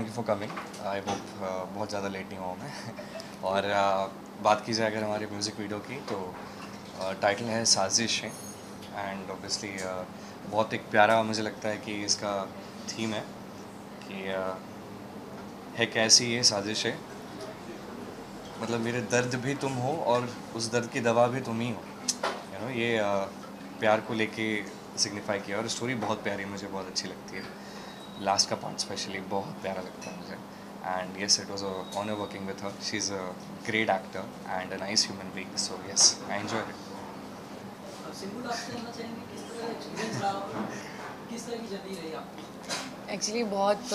Thank you for coming I hope बहुत ज़्यादा late नहीं हुआ मैं। और uh, बात की जाए अगर हमारे म्यूज़िक वीडियो की तो टाइटल uh, है साजिश एंड ऑब्वियसली बहुत एक प्यारा मुझे लगता है कि इसका थीम है कि uh, है कैसी ये साजिश है। मतलब मेरे दर्द भी तुम हो और उस दर्द की दवा भी तुम ही हो। यू नो ये uh, प्यार को लेके सिग्निफाई किया और स्टोरी बहुत प्यारी मुझे बहुत अच्छी लगती है। लास्ट का पार्ट स्पेशली बहुत प्यारा लगता है मुझे। And yes it was honour working with her she is a great actor and a nice human being so yes I enjoy it simple आपसे जानना चाहेंगे किस तरह का एक्सपीरियंस रहा? और किस तरह की जर्नी रही आपकी? एक्चुअली बहुत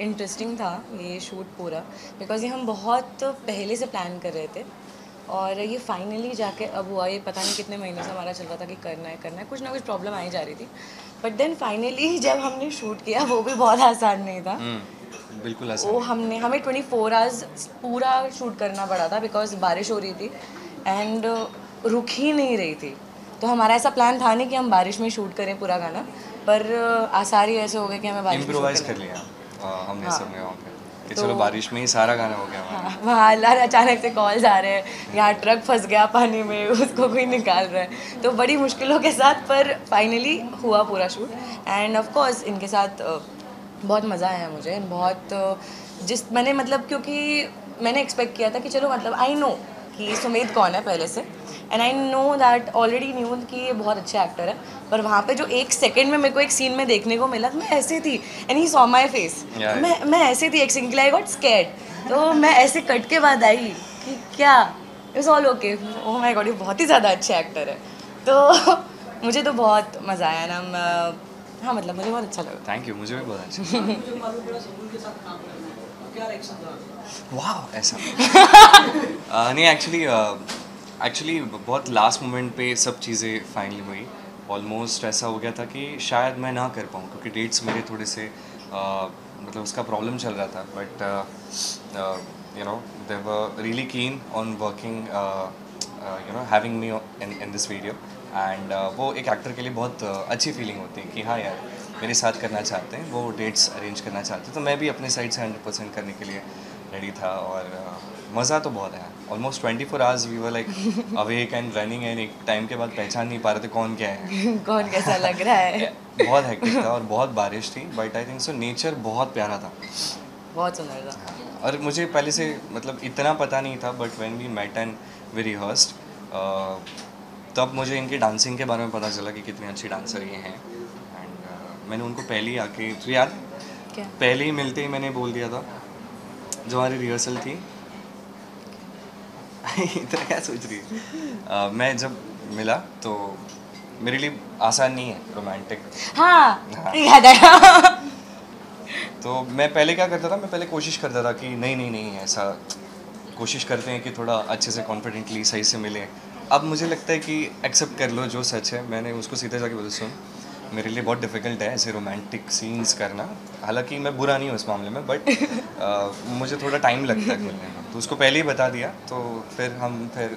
इंटरेस्टिंग था ये शूट पूरा बिकॉज़ ये हम बहुत पहले से प्लान कर रहे थे। और ये फाइनली जाके अब हुआ ये पता नहीं कितने महीने से हमारा चल रहा था कि करना है करना है कुछ ना कुछ प्रॉब्लम आई जा रही थी। बट देन फाइनली जब हमने शूट किया वो भी बहुत आसान नहीं था। हम्म, बिल्कुल वो हमने हमें ट्वेंटी फोर आवर्स पूरा शूट करना पड़ा था बिकॉज़ बारिश हो रही थी एंड रुक ही नहीं रही थी। तो हमारा ऐसा प्लान था नहीं कि हम बारिश में शूट करें पूरा गाना पर आसार ही ऐसे हो गए कि हमें बारिश इम्प्रोवाइज कर लिया uh, हमने हाँ। सबने वहाँ पे। कि तो- चलो बारिश में ही सारा गाना हो गया हाँ, वहाँ अल्लाह अचानक से कॉल आ रहे हैं। यहाँ ट्रक फंस गया पानी में उसको कोई निकाल रहा है। तो बड़ी मुश्किलों के साथ पर फाइनली हुआ पूरा शूट एंड ऑफ़ कोर्स इनके साथ बहुत मज़ा आया मुझे। बहुत जिस मैंने मतलब क्योंकि मैंने एक्सपेक्ट किया था कि चलो मतलब आई नो कि सुमेध कौन है पहले से? And I know that already knew कि ये बहुत अच्छा एक्टर है पर वहाँ पे जो एक सेकंड में मेरे को एक सीन में देखने को मिला तो मैं ऐसे थी and he saw my face मैं मैं ऐसे थी एक सिंगल आई गॉट स्कैर्ड तो मैं ऐसे कट के बाद आई कि क्या? It's all okay oh my god ये बहुत ही ज़्यादा अच्छा एक्टर है. तो मुझे तो बहुत मज़ा आया ना हाँ मतलब मुझे बहुत अच्छा लगा। थैंक यू मुझे भी बहुत अच्छा वाह ऐसा। Uh, नहीं एक्चुअली एक्चुअली बहुत लास्ट मोमेंट पे सब चीज़ें फाइनली हुई। ऑलमोस्ट ऐसा हो गया था कि शायद मैं ना कर पाऊँ क्योंकि डेट्स मेरे थोड़े से uh, मतलब उसका प्रॉब्लम चल रहा था। Uh, but you know they were really keen on working you know having me in in this video and वो एक एक्टर के लिए बहुत uh, अच्छी फीलिंग होती है कि हाँ यार मेरे साथ करना चाहते हैं वो डेट्स अरेंज करना चाहते हैं। तो मैं भी अपने साइड से हंड्रेड परसेंट करने के लिए रेडी था और मज़ा तो बहुत है almost twenty four hours we were like awake and running and एक टाइम के बाद पहचान नहीं पा रहे थे कौन क्या है। कौन कैसा लग रहा है? बहुत हेक्टिक था और बहुत बारिश थी but I think so nature बहुत प्यारा था। बहुत सुंदर था। और मुझे पहले से मतलब इतना पता नहीं था but when we met and we rehearsed तब मुझे इनके डांसिंग के बारे में पता चला कि कितने अच्छी डांसर ये हैं। एंड uh, मैंने उनको पहले ही आके तो याद क्या? पहले ही मिलते ही मैंने बोल दिया था। जो हमारी रिहर्सल थी। इतना क्या सोच रही है? अ, मैं जब मिला तो मेरे लिए आसान नहीं है रोमांटिक हाँ हाँ। याद आया तो मैं पहले क्या करता था मैं पहले कोशिश करता था कि नहीं नहीं नहीं ऐसा कोशिश करते हैं कि थोड़ा अच्छे से कॉन्फिडेंटली सही से मिले। अब मुझे लगता है कि एक्सेप्ट कर लो जो सच है मैंने उसको सीधे जाके बोला सुन मेरे लिए बहुत डिफ़िकल्ट है ऐसे रोमांटिक सीन्स करना। हालाँकि मैं बुरा नहीं हूँ इस मामले में बट मुझे थोड़ा टाइम लगता है मिलने में। तो उसको पहले ही बता दिया तो फिर हम फिर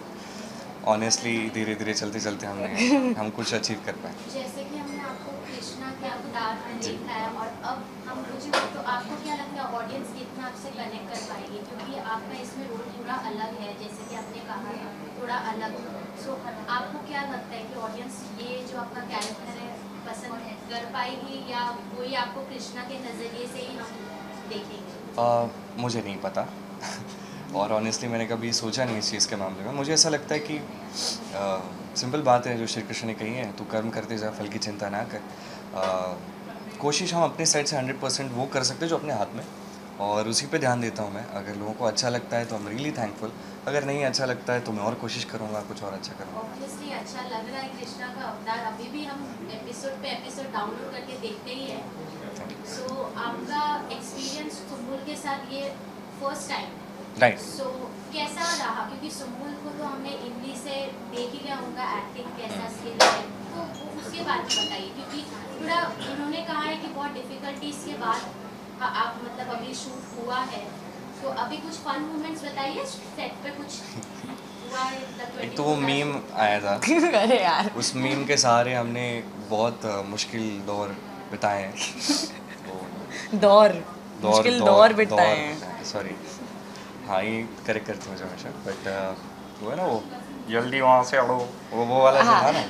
ऑनेस्टली धीरे धीरे चलते चलते हमने हम कुछ अचीव कर पाए। जैसे कि हमने आपको कृष्णा के अवतार में देखा है और अब हम रुचि तो आपको क्या लगता है ऑडियंस कितना आपसे कनेक्ट कर पाएगी? क्योंकि आपका इसमें रोल पूरा अलग है जैसे कि आपने कहा थोड़ा अलग। सो आपको क्या लगता है कि ऑडियंस ये जो आपका कैरेक्टर है पसंद कर मुझे नहीं पता। और ऑनेस्टली मैंने कभी सोचा नहीं इस चीज़ के मामले में। मुझे ऐसा लगता है कि सिंपल बात है जो श्री कृष्ण ने कही है तू कर्म करते जा फल की चिंता ना कर। आ, कोशिश हम अपने साइड से हंड्रेड परसेंट वो कर सकते हैं जो अपने हाथ में और उसी पे ध्यान देता हूँ मैं। अगर लोगों को अच्छा लगता है तो आई एम रियली थैंकफुल अगर नहीं अच्छा लगता है तो मैं और कोशिश करूँगा कुछ और अच्छा करूँगा ऑब्वियसली अच्छा लग रहा है कृष्णा का अवतार। अभी भी हम एपिसोड पे एपिसोड डाउनलोड करके देखते ही हैं। सो आपका एक्सपीरियंस सुम्बुल के साथ ये फ़र्स्ट टाइम राइट सो कैसा रहा? क्योंकि सुम्बुल को तो हमने हिंदी से देख ही लिया उनका एक्टिंग कैसा स्किल है। तो उसके बारे में बताइए क्योंकि थोड़ा उन्होंने कहा है कि बहुत डिफिकल्टीज के बाद हाँ, आप मतलब अभी शूट हुआ है। तो अभी कुछ फन मोमेंट्स बताइए सेट पे कुछ हुआ है एक तो वो मीम आया था। अरे यार। उस मीम के सहारे हमने बहुत मुश्किल दौर बिताए हैं। तो दौर। मुश्किल दौर बिताए हैं। सॉरी हाँ ये करेक्ट करते मुझे हमेशा बट वो है ना वो जल्दी वहाँ से अड़ो। वो वो वाला जो था ना?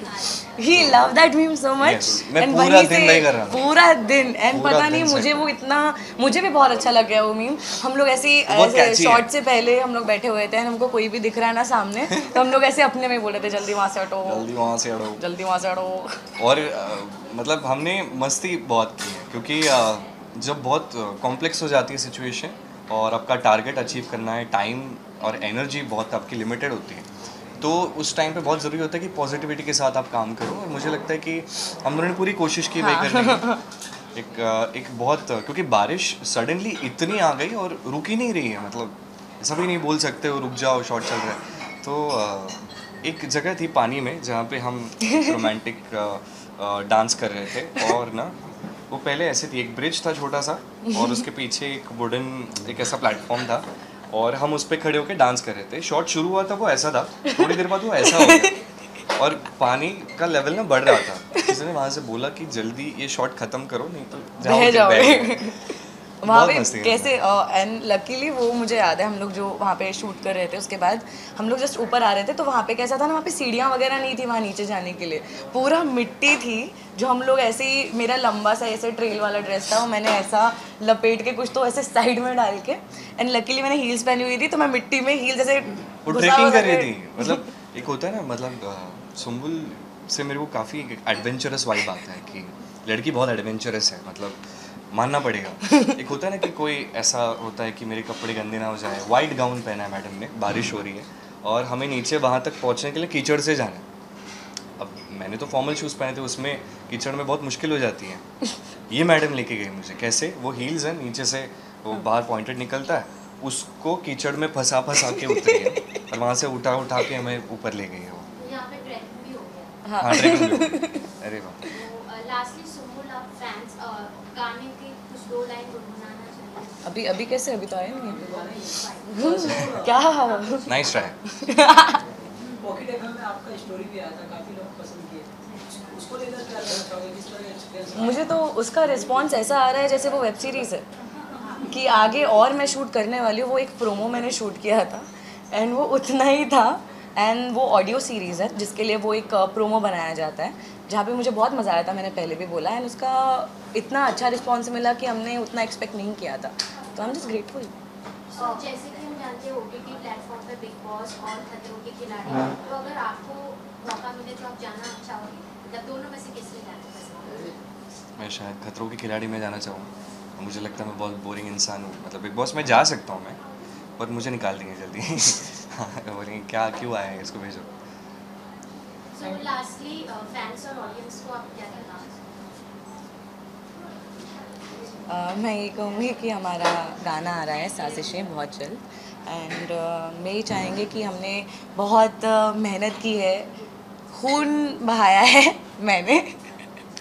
He love that meme so much मैं पूरा दिन वही कर रहा पूरा दिन। एंड पता नहीं मुझे वो इतना मुझे भी बहुत अच्छा लग गया वो मीम हम लोग ऐसे ही ऐसे है। शॉर्ट से पहले हम लोग बैठे हुए थे हमको कोई भी दिख रहा है ना सामने तो हम लोग ऐसे अपने में बोल रहे थे जल्दी वहाँ से हटो। जल्दी वहाँ से अड़ो जल्दी वहाँ से हटो। और मतलब हमने मस्ती बहुत की है क्योंकि जब बहुत कॉम्प्लेक्स हो जाती है सिचुएशन और आपका टारगेट अचीव करना है टाइम और एनर्जी बहुत आपकी लिमिटेड होती है। तो उस टाइम पे बहुत ज़रूरी होता है कि पॉजिटिविटी के साथ आप काम करो और मुझे लगता है कि हम दोनों ने पूरी कोशिश की वही करने की। एक एक बहुत क्योंकि बारिश सडनली इतनी आ गई और रुक ही नहीं रही है मतलब ऐसा भी नहीं बोल सकते हो रुक जाओ शॉर्ट चल रहा है। तो एक जगह थी पानी में जहाँ पे हम रोमांटिक डांस कर रहे थे और ना वो पहले ऐसे थी एक ब्रिज था छोटा सा और उसके पीछे एक वुडन एक ऐसा प्लेटफॉर्म था। और हम उस पर खड़े होकर डांस कर रहे थे। शॉट शुरू हुआ था वो ऐसा था थोड़ी देर बाद वो ऐसा हो गया। और पानी का लेवल ना बढ़ रहा था। किसी ने वहाँ से बोला कि जल्दी ये शॉट खत्म करो नहीं तो बह वहाँ पे कैसे एंड लकीली वो मुझे याद है हम लोग जो वहाँ पे शूट कर रहे थे उसके बाद हम लोग जस्ट ऊपर आ रहे थे तो वहाँ पे कैसा था ना वहाँ पे सीढ़ियाँ वगैरह नहीं थी वहाँ नीचे जाने के लिए। पूरा मिट्टी थी जो हम लोग ऐसे ही मेरा लंबा सा ऐसे ट्रेल वाला ड्रेस था वो मैंने ऐसा लपेट के कुछ तो ऐसे साइड में डाल के एंड लकीली मैंने हील्स पहनी हुई थी तो मैं मिट्टी में हील जैसे ट्रेकिंग कर रही थी। मतलब एक होता है ना मतलब सुम्बुल से मेरे को काफ़ी एडवेंचरस वाइब आता है कि लड़की बहुत एडवेंचरस है मतलब मानना पड़ेगा। एक होता है ना कि कोई ऐसा होता है कि मेरे कपड़े गंदे ना हो जाए। वाइट गाउन पहना है मैडम ने बारिश हो रही है। और हमें नीचे वहाँ तक पहुँचने के लिए कीचड़ से जाना है। अब मैंने तो फॉर्मल शूज़ पहने थे उसमें कीचड़ में बहुत मुश्किल हो जाती है। ये मैडम लेके गई मुझे। कैसे? वो हील्स हैं नीचे से वो बाहर पॉइंटेड निकलता है। उसको कीचड़ में फंसा फंसा के उतरी है। और वहाँ से उठा उठा के हमें ऊपर ले गई है वो। पे ट्रैकिंग भी हो गया। हाँ हो। अरे वाह तो लास्टली सुमुल आप फैंस गाने के कुछ दो लाइन गुनगुनाना चाहिए। अभी अभी कैसे? अभी तो आए नहीं क्या? नाइस ट्राई पॉकेट एफ़ में आपका स्टोरी भी आया था काफ़ी लोग पसंद किए। उसको लेकर क्या कहना चाहोगे? किस तरह का मुझे तो उसका रिस्पॉन्स ऐसा आ रहा है जैसे वो वेब सीरीज़ है कि आगे और मैं शूट करने वाली हूँ वो एक प्रोमो मैंने शूट किया था एंड वो उतना ही था एंड वो ऑडियो सीरीज़ है जिसके लिए वो एक प्रोमो बनाया जाता है। जहाँ पे मुझे बहुत मज़ा आया था मैंने पहले भी बोला एंड उसका इतना अच्छा रिस्पॉन्स मिला कि हमने उतना एक्सपेक्ट नहीं किया था। तो आई एम जस्ट ग्रेटफुल जैसे कि हम जानते हैं ओटीटी प्लेटफॉर्म पे बिग बॉस और खतरों के खिलाड़ी तो अगर आपको मौका मिले तो आप जाना चाहोगे मतलब दोनों में से जाना मैं शायद खतरों के खिलाड़ी में जाना चाहूँ मुझे लगता है मैं बहुत बोरिंग इंसान हूँ। मतलब बिग बॉस में जा सकता हूँ मैं पर मुझे निकाल देंगे जल्दी। हाँ बोलेंगे क्या क्यों आया है? इसको भेजो। सो लास्टली फैंस और ऑडियंस को आप क्या कहना Uh, मैं ये कहूँगी कि हमारा गाना आ रहा है साजिशें बहुत जल्द। एंड मैं ये चाहेंगे कि हमने बहुत uh, मेहनत की है। खून बहाया है मैंने।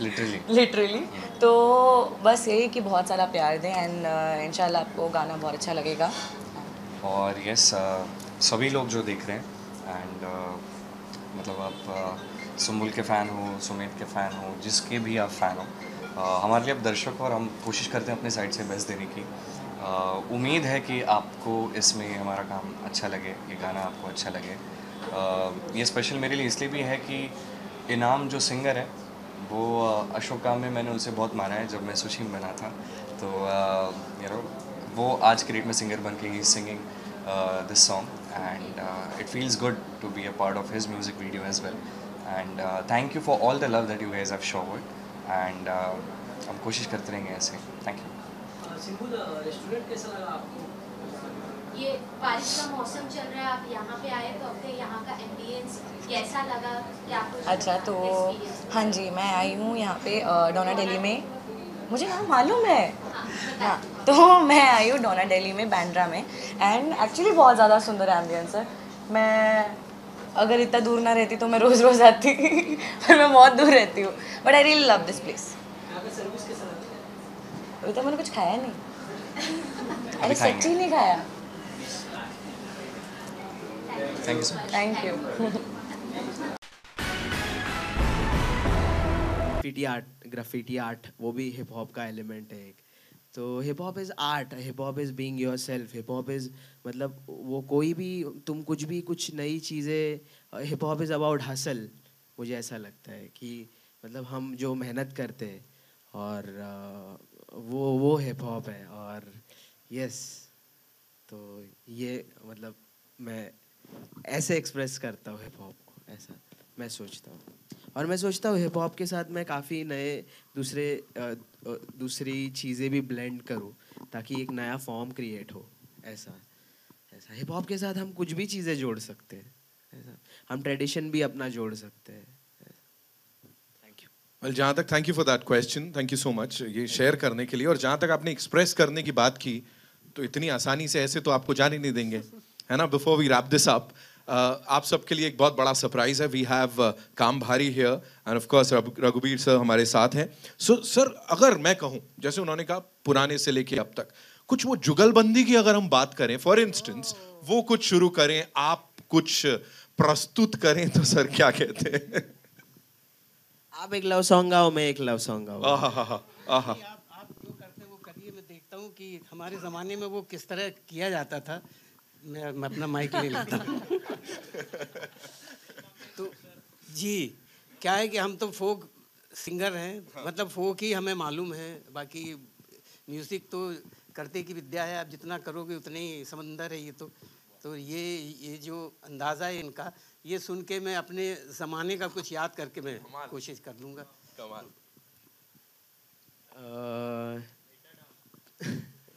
लिटरली लिटरली तो बस यही कि बहुत सारा प्यार दें एंड इंशाल्लाह आपको गाना बहुत अच्छा लगेगा। और यस सभी लोग जो देख रहे हैं एंड मतलब आप सुम्बुल के फ़ैन हो, सुमित के फ़ैन हो, जिसके भी आप फ़ैन हो हमारे लिए आप दर्शक और हम कोशिश करते हैं अपने साइड से बेस्ट देने की। उम्मीद है कि आपको इसमें हमारा काम अच्छा लगे, ये गाना आपको अच्छा लगे। ये स्पेशल मेरे लिए इसलिए भी है कि इनाम जो सिंगर है, वो अशोक अशोका में मैंने उसे बहुत माना है जब मैं सुशीम बना था। तो यू नो वो आज क्रिएट में सिंगर बन के ही singing this song and it feels good to be a part of his music video as well and thank you for all the love that you guys have showered and हम कोशिश करते रहेंगे ऐसे। Thank you लगा आपको? ये बारिश का मौसम चल रहा है आप यहाँ पे आए तो अपने यहाँ का एम्बियंस कैसा लगा? क्या अच्छा तो हाँ जी मैं आई हूँ यहाँ पे uh, डोना दिल्ली में। मुझे नाम मालूम हाँ, हाँ। तो मैं आई हूँ डोना दिल्ली में बैंड्रा में। एंड एक्चुअली बहुत ज़्यादा सुंदर एम्बियंस है। मैं अगर इतना दूर ना रहती तो मैं रोज़ रोज़ आती। पर मैं बहुत दूर रहती हूँ। But I really love this place यहाँ का सर्विस कैसा लगता है? अभी तक मैंने कुछ खाया नहीं। अरे सच्ची नहीं खाया। Thank you thank you graffiti art graffiti art वो भी हिप हॉप का एलिमेंट है एक। तो hip hop is art hip hop is being yourself hip hop is मतलब वो कोई भी, तुम कुछ भी, कुछ नई चीज़ें hip hop is about hustle मुझे ऐसा लगता है कि मतलब हम जो मेहनत करते हैं और वो वो हिप हॉप है और यस तो ये मतलब मैं ऐसे एक्सप्रेस करता हूँ हिप हॉप को, ऐसा मैं सोचता हूँ। और मैं सोचता हूँ हिप हॉप के साथ मैं काफ़ी नए दूसरे दूसरी चीज़ें भी ब्लेंड करूँ ताकि एक नया फॉर्म क्रिएट हो ऐसा ऐसा। हिप हॉप के साथ हम कुछ भी चीज़ें जोड़ सकते हैं ऐसा। हम ट्रेडिशन भी अपना जोड़ सकते हैं वेल जहाँ तक thank you for that question thank you so much ये शेयर करने के लिए। और जहाँ तक आपने एक्सप्रेस करने की बात की तो इतनी आसानी से ऐसे तो आपको जान ही नहीं देंगे है ना? Before we wrap this up आप सबके लिए एक बहुत बड़ा सरप्राइज़ है. वी हैव काम भारी here and of course Raghubir sir हमारे साथ हैं. सो सर अगर मैं कहूँ जैसे उन्होंने कहा पुराने से लेके अब तक कुछ वो जुगलबंदी की अगर हम बात करें फॉर इंस्टेंस वो कुछ शुरू करें आप कुछ प्रस्तुत करें तो सर क्या कहते हैं? आप एक लव सॉन्ग गाओ मैं एक लव सॉन्ग गाऊँ। आहा आहा। आप आप जो करते हैं वो करिए मैं देखता हूँ कि हमारे ज़माने में वो किस तरह किया जाता था। मैं, मैं अपना माइक ले लेता हूँ। तो जी क्या है कि हम तो फोक सिंगर हैं। मतलब फोक ही हमें मालूम है। बाकी म्यूज़िक तो करते की विद्या है। आप जितना करोगे उतने ही समंदर है ये तो। तो ये ये जो अंदाज़ा है इनका ये सुन के मैं अपने ज़माने का कुछ याद करके मैं कोशिश कर लूँगा।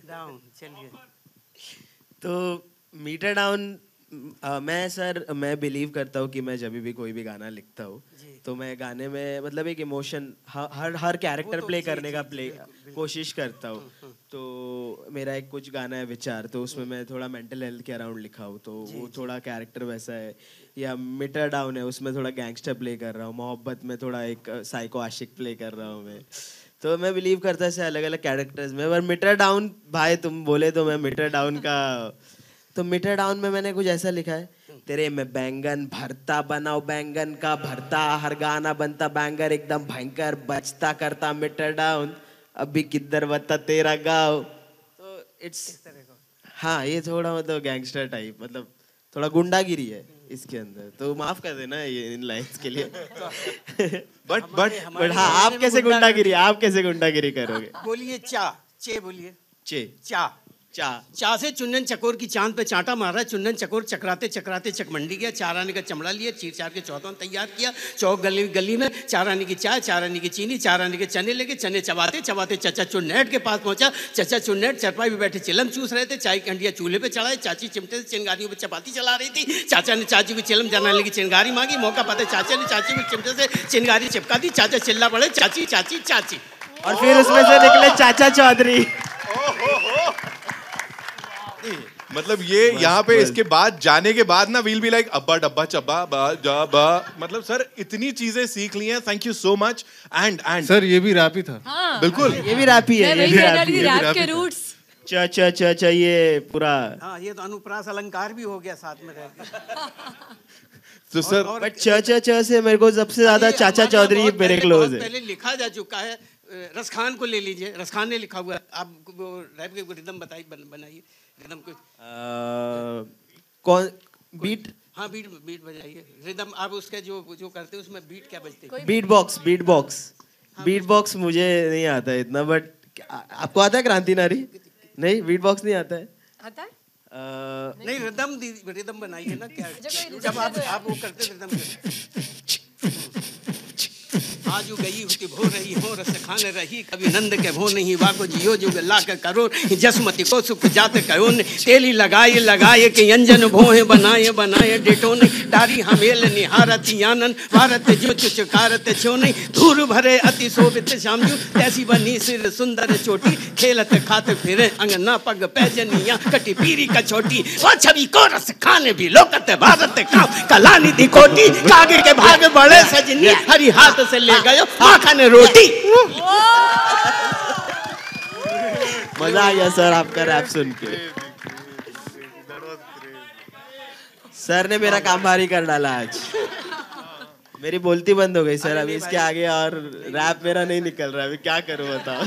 डाउन चलिए। तो मीटर डाउन अ, मैं सर मैं बिलीव करता हूँ कि मैं जब भी कोई भी गाना लिखता हूँ तो मैं गाने में मतलब एक इमोशन हर हर कैरेक्टर तो प्ले करने जी, का प्ले। कोशिश करता हूँ। तो मेरा एक कुछ गाना है विचार तो उसमें मैं थोड़ा मेंटल हेल्थ के अराउंड लिखा हूँ तो वो थोड़ा कैरेक्टर वैसा है। या मीटर डाउन है उसमें थोड़ा गैंगस्टर प्ले कर रहा हूँ मोहब्बत में थोड़ा एक साइको आशिक प्ले कर रहा हूँ मैं। तो मैं बिलीव करता ऐसे अलग अलग कैरेक्टर्स में पर मीटर डाउन भाई तुम बोले तो मैं मीटर डाउन का तो मीटर डाउन में मैंने कुछ ऐसा लिखा है तेरे में बैंगन भरता बनाओ बैंगन का भरता हर गाना बनता बैंगर एकदम भयंकर बचता करता मीटर डाउन अभी किधर बता तेरा गाँव? तो इट्स हाँ ये थोड़ा मतलब गैंगस्टर टाइप मतलब थोड़ा गुंडागिरी है इसके अंदर। तो माफ़ कर देना ये इन लाइन्स के लिए। बट बट बट हाँ आप कैसे गुंडागिरी आप कैसे गुंडागिरी करोगे? बोलिए चा चे बोलिए। चे। चा। चा चा से चुन्नन चकोर की चाँद पे चांटा मारा चुन्नन चकोर चकराते चकराते चकमंडी गया चार आने का चमड़ा लिया चीर चार के चौथौन तैयार किया। चौक गली गली में चार आने की चाय चार आने की चीनी चार आने के चने लेके चने चबाते चबाते चचा चुन्नेट के पास पहुँचा। चचा चुन्नेट चरपाई पे बैठे चिलम चूस रहे थे चाय की अंडिया चूल्हे पे चढ़ाए। चाची चिमटे से चिंगारियों पे चपाती चला रही थी। चाचा ने चाची को चिलम जलाने की चिंगारी मांगी। मौका पाते चाचा ने चाची को चिमटे से चिंगारी चिपका दी। चाचा चिल्ला पड़े चाची चाची चाची। और फिर उसमें से निकले चाचा चौधरी। मतलब ये यहाँ पे इसके बाद जाने के बाद ना वील बी लाइक अब्बा डब्बा चब्बा बा जा बा। मतलब सर इतनी चीज़ें सीख ली हैं thank you so much and and sir ये भी रैप ही। था बिल्कुल। ये भी रैपी है ये भी रैपी है। रैप के रूट्स च च च च ये पूरा। हाँ ये तो अनुप्रास अलंकार भी हो गया साथ में तो सर बट च च च से मेरे को सबसे ज़्यादा चाचा चौधरी मेरे क्लोज है। पहले लिखा जा चुका है रसखान को ले लीजिए। रसखान ने लिखा हुआ है। आप रैप के रिदम बताइए बनाइए। रिदम को कौन बीट हाँ बीट बीट बजाइए। रिदम आप उसके जो जो करते हैं उसमें बीट क्या बजते हैं? Beat box beat box beat box मुझे नहीं आता है इतना बट आपको आता है क्रांति नारी? नहीं बीट बॉक्स नहीं आता है। आता है? नहीं रिदम रिदम बनाइए ना क्या जब आप आप वो करते हैं रिदम आज गई होती, भो रही हो रस खान रही, कभी नंद के भो नहीं वाको जियो जुग लाख करोड़ जसमति को सुख जात कहो ने तेली लगाए लगाए के अंजन भोहे, बनाए बनाए, डेटो ने डारी हमेल निहारत आनन भारत जो चुचकारत, छो नहीं, धूर भरे, अति शोभित श्यामजू, तैसी बनी सिर सुंदर चोटी, खेलत खात फिरे, अंगना पग पैजनिया कटी पीरी का छोटी वो छवि को रस खाने भी लोकत, भारत का कला निधि कोटी, कागे के भाग बड़े सजनी हरी हाथ से ले गयो माखन रोटी। मज़ा आ गया, सर, आपका रैप सुन के। सर ने मेरा काम भारी कर डाला आज। मेरी बोलती बंद हो गई, सर, अभी इसके आगे और रैप मेरा नहीं निकल रहा, अभी क्या करूँ बताओ।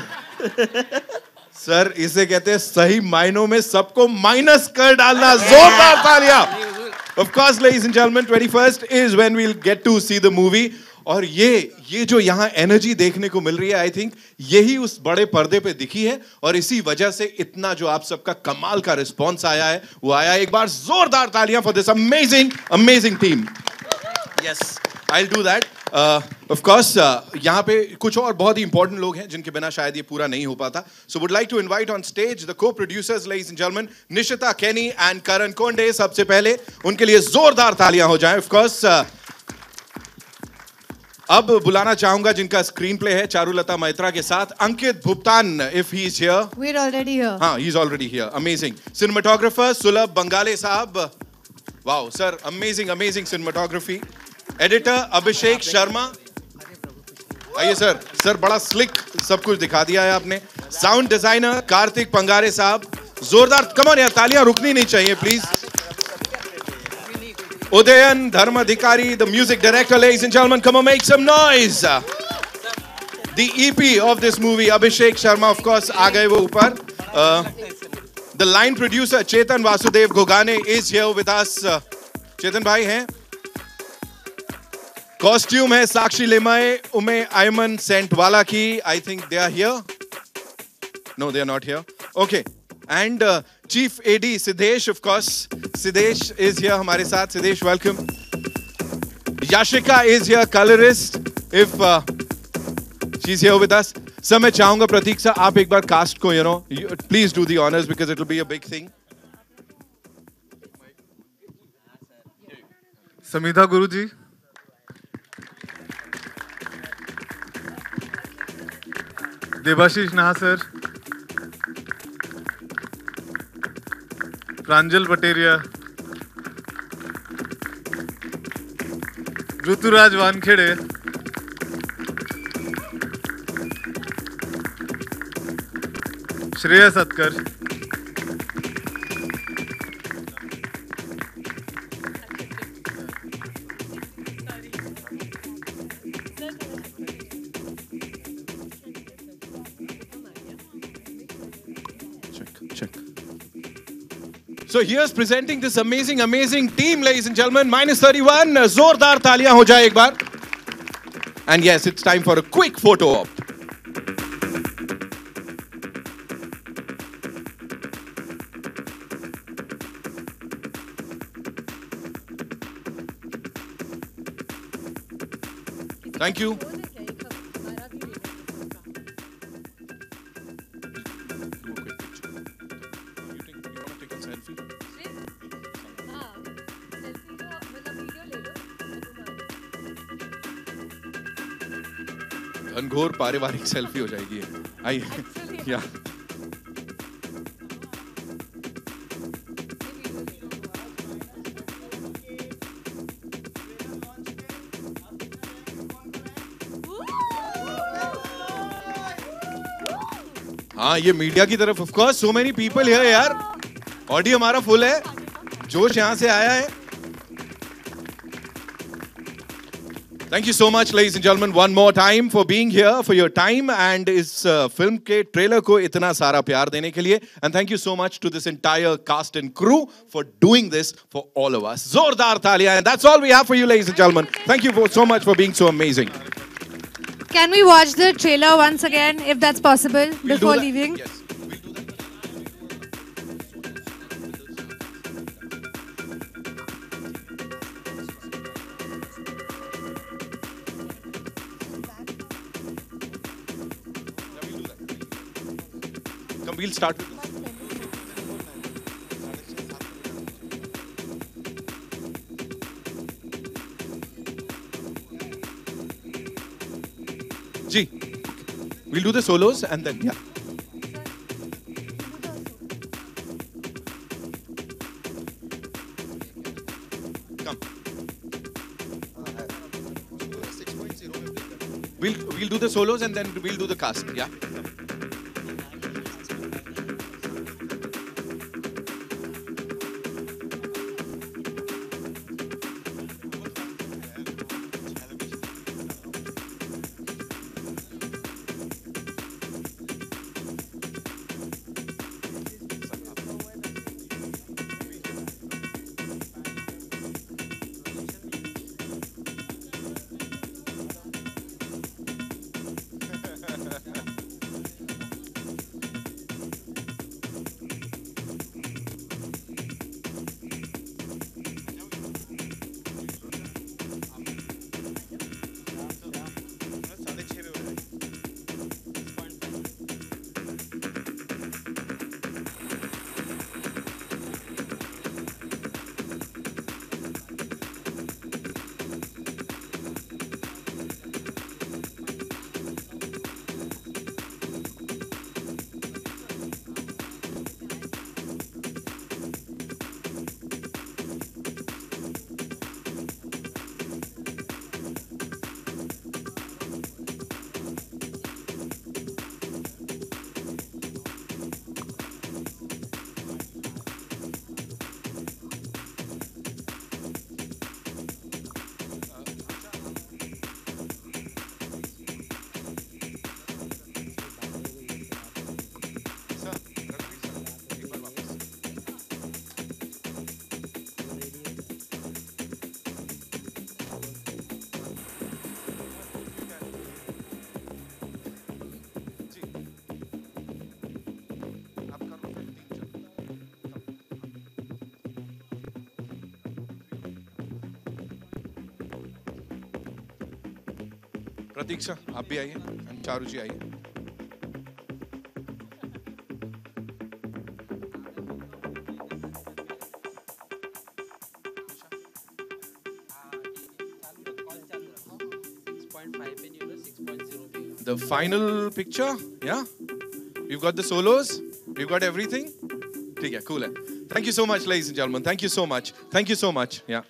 सर, इसे कहते हैं सही मायनों में सबको माइनस कर डालना, जोरदार तालियाँ। Of course ladies and gentleman 21st is when we will get to see the movie और ये ये जो यहाँ एनर्जी देखने को मिल रही है आई थिंक यही उस बड़े पर्दे पे दिखी है और इसी वजह से इतना जो आप सबका कमाल का रिस्पॉन्स आया है वो आया एक बार जोरदार तालियाँ for this amazing amazing team yes I do that of course यहाँ पे कुछ और बहुत ही इंपॉर्टेंट लोग हैं जिनके बिना शायद ये पूरा नहीं हो पाता. So would like to invite on stage the co producers ladies and gentlemen Nishita Kaini and Karan Konde सबसे पहले उनके लिए जोरदार तालियाँ हो जाए. ऑफ़ कोर्स अब बुलाना चाहूँगा जिनका स्क्रीन प्ले है चारुलता मैत्रा के साथ। अंकित भुगतान if he is here We're already here. हाँ he is already here amazing cinematographer Sulabh Bangale साहब। Wow sir amazing amazing cinematography editor Abhishek Sharma आइए सर सर बड़ा स्लिक सब कुछ दिखा दिया है आपने। साउंड डिज़ाइनर कार्तिक पंगारे साहब। जोरदार कमर यार तालियाँ रुकनी नहीं चाहिए please Dharm Adhikari the music director ladies and gentlemen come on make some noise the EP of this movie Abhishek Sharma of course गए वो ऊपर uh, the line producer Chetan Vasudev Gogane is here with us uh, चेतन भाई हैं costume है साक्षी लेमाए उमे आयमन सेंट वाला की I think they are here no they are not here okay and chief AD Siddhesh of Siddhesh is here हमारे साथ. Siddhesh welcome Yashika is here colourist if she here with us sir मैं चाहूँगा Prateek sir आप एक बार cast को you know please do the honours because it will be a big thing Samidha Guru ji Devashish Naha sir. Pranjal Pateria Rituraj Wankhede Shreya Satkar. So here's presenting this amazing, amazing team, ladies and gentlemen. Minus 31. uh, जोरदार तालियां हो जाए एक बार. And yes, it's time for a quick photo op. Thank you. पारिवारिक selfie हो जाएगी। आइए या। हाँ ये मीडिया की तरफ़ of course so many people here यार। ऑडियो हमारा फुल है। जोश यहाँ से आया है। Thank you so much, ladies and gentlemen, one more time for being here, for your time, and इस फिल्म के ट्रेलर को इतना सारा प्यार देने के लिए. And thank you so much to this entire cast and crew for doing this for all of us. जोरदार तालियां. And that's all we have for you, ladies and gentlemen. Thank you for, so much for being so amazing. Can we watch the trailer once again, if that's possible, We'll do before that. leaving? Yes. We'll start with. Ji, we'll do the solos and then, yeah. Come. We'll, we'll do the solos and then we'll do the cast, yeah? प्रतीक्षा, आप भी आइए चारू जी आइए। The final picture yeah you got the solos you got everything ठीक है cool है। Thank you so much ladies gentlemen thank you so much thank you so much yeah